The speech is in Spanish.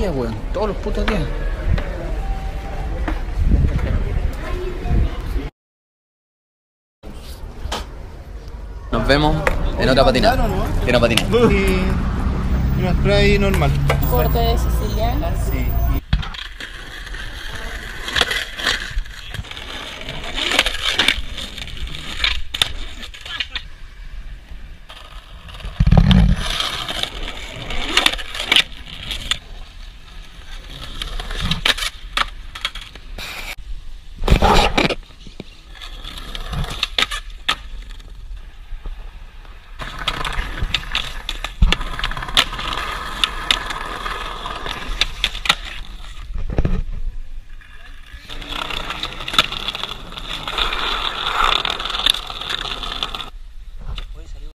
días, weón. Todos los putos días. Nos vemos en otra patina. Que no patina. Y una spray normal. Corte de siciliana. Sí.